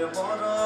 বুধবাৰ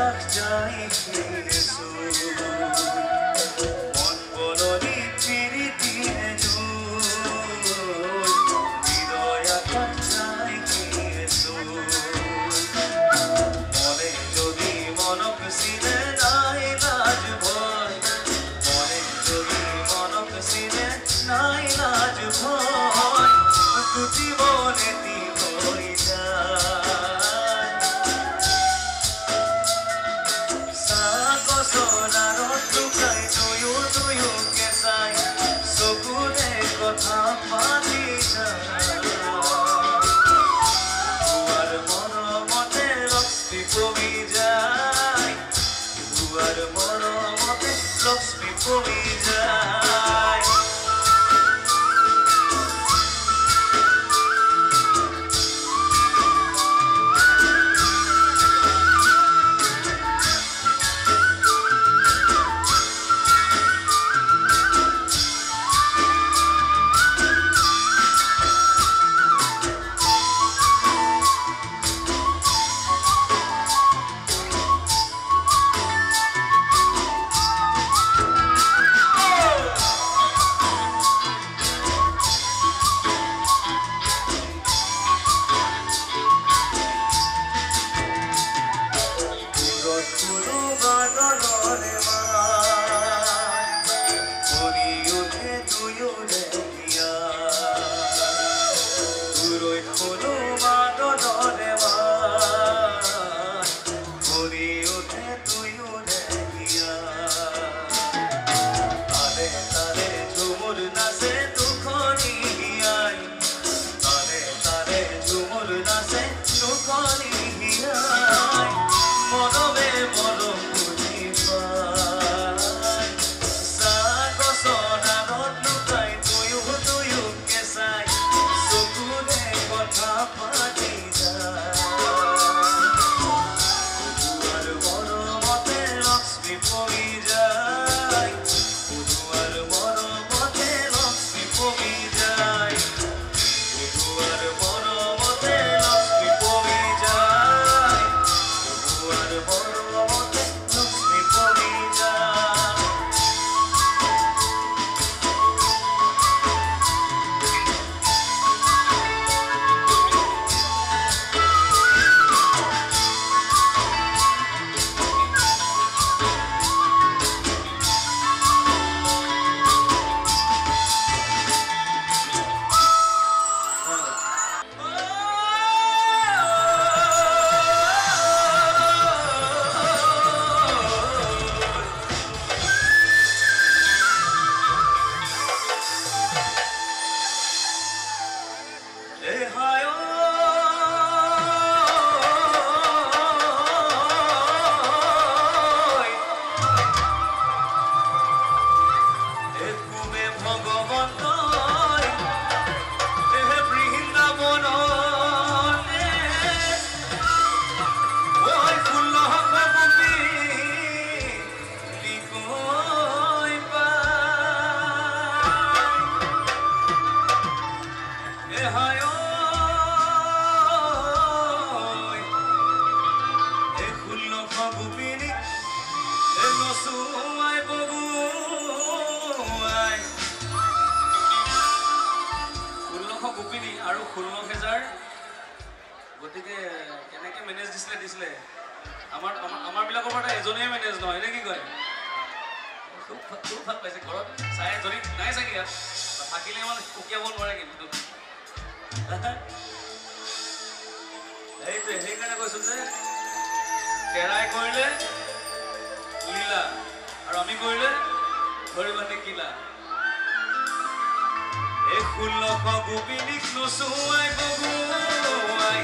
struck dying me so যে কেৰাই কৰিলে লীলা আৰু আমি কৰিলে ধৰিবানে কিলা। এই ষোল্লশ গোপিনীক নোচোৱাই বগুৱাই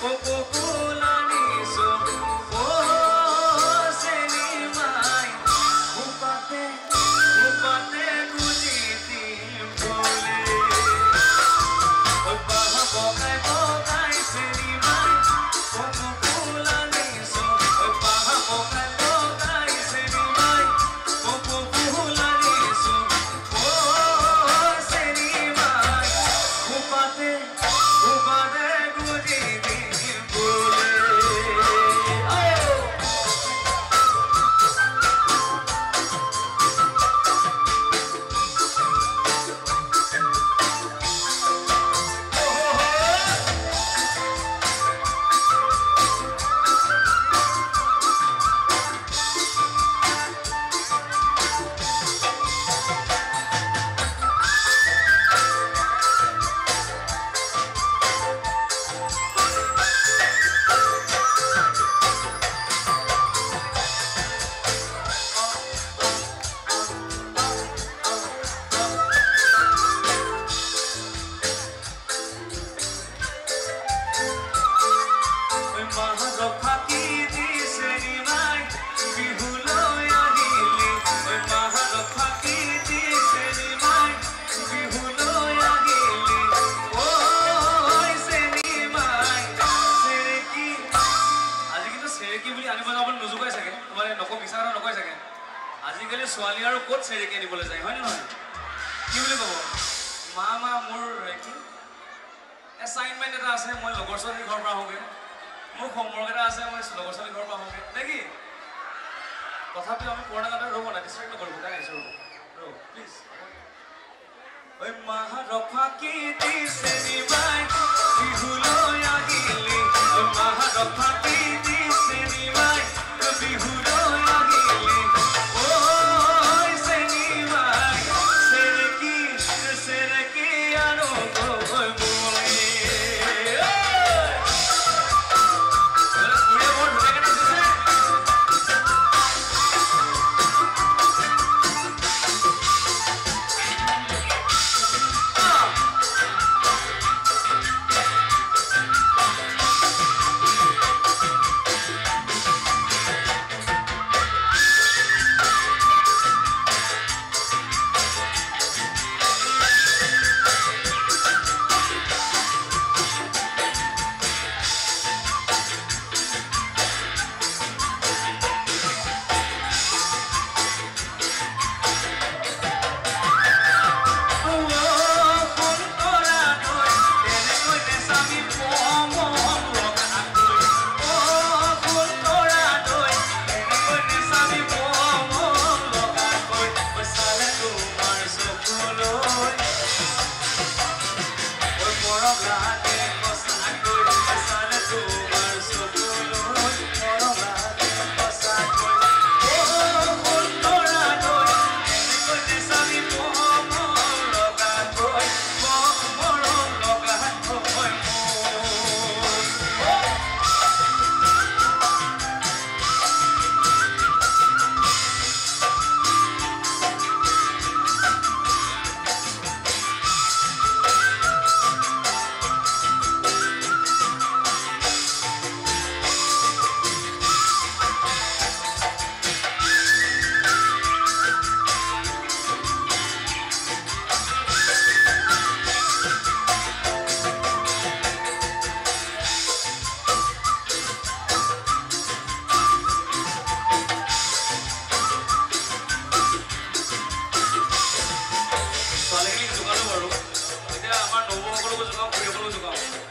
Oh, oh, oh. ছোৱালী আৰু ক'ত চেৰেকি আনিবলৈ যায় হয় নে নহয়? কি বুলি ক'ব? মা মা মোৰ কি? এছাইনমেণ্ট এটা আছে মই লগৰ ছোৱালীৰ ঘৰৰ পৰা আহোঁগৈ। মোৰ হোমৱৰ্ক এটা আছে মই লগৰ ছোৱালীৰ ঘৰৰ পৰা আহোঁগৈ। নে কি? তথাপিও আমি পুৰণা গানটো ৰ'ব না ডিষ্ট্ৰেক্ট নকৰিব তাই আহিছোঁ ৰ'ব। ৰ'ব প্লিজ ঐ মাহৰ ফাঁকি দিছে নিমাই বিহুলৈ ঐ মাহৰ ফাঁকি দিছে নিমাই বিহুলৈ 오버로 가져가, 오버로 가져가.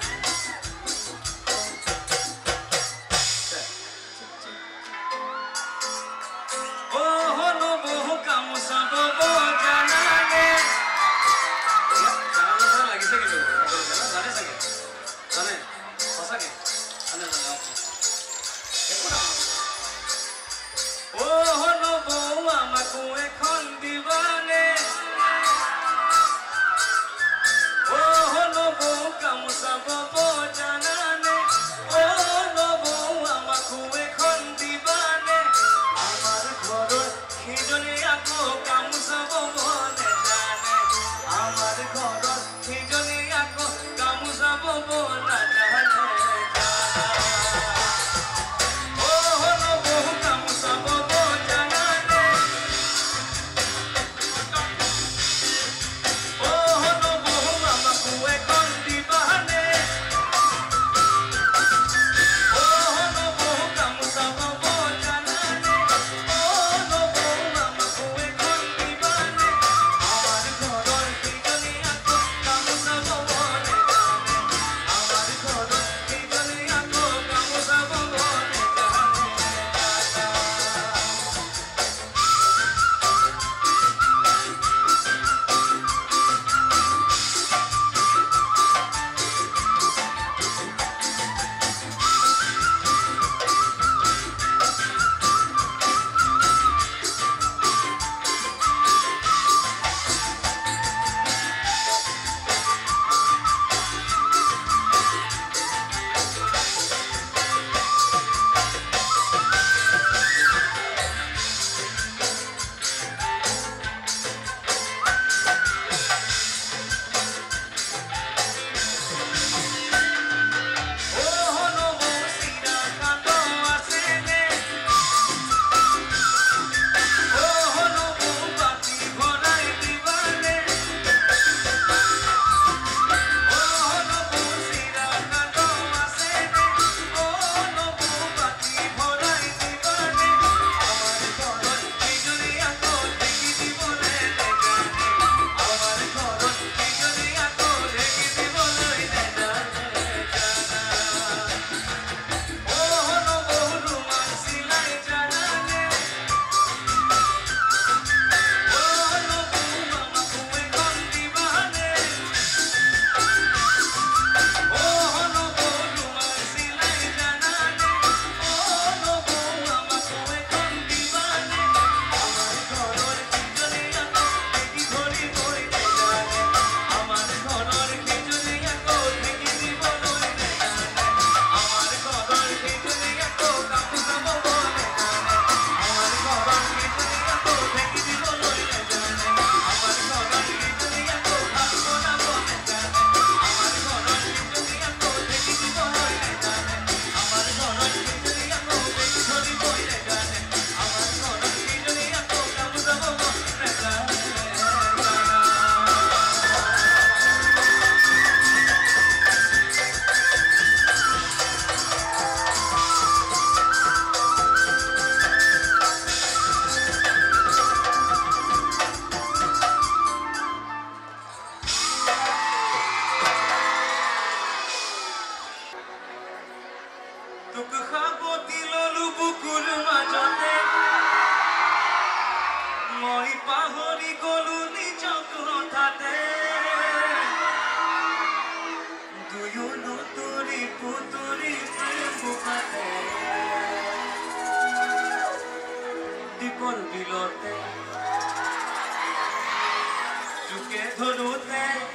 together tonight.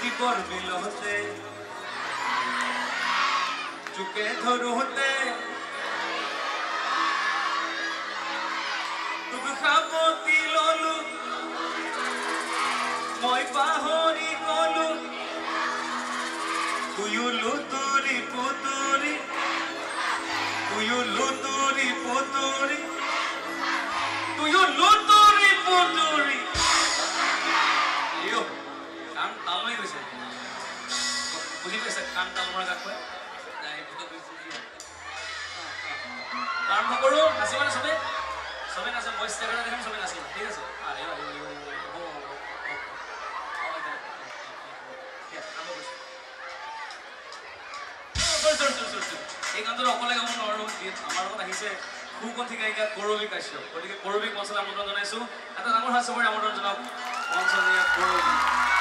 কি করবি লহতে চুকে ধরুতে তোক সামতি ললো মই পাহৰি গলো তুইও লুতুৰি পুতুৰি তুইও লুতুৰি পুতুৰি এই গানটো অকলে গাব নোৱাৰোঁ আমাৰ লগত আহিছে সুকণ্ঠিকায়িকা কৰবী কাশ্যপ। গতিকে কৰবীক মঞ্চলৈ আমন্ত্ৰণ জনাইছোঁ। এটা ডাঙৰ চবৰে আমন্ত্ৰণ জনাওক মঞ্চলৈ কৰবী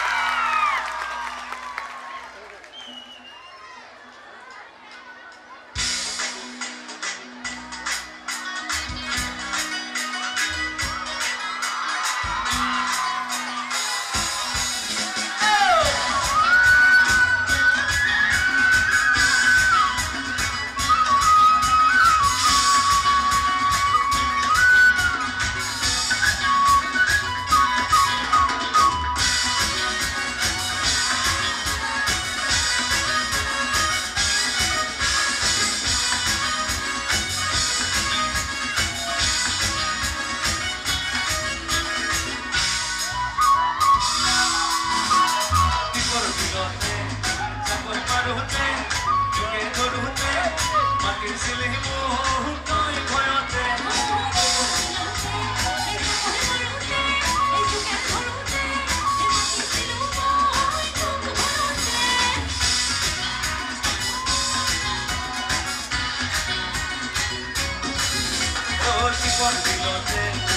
noche.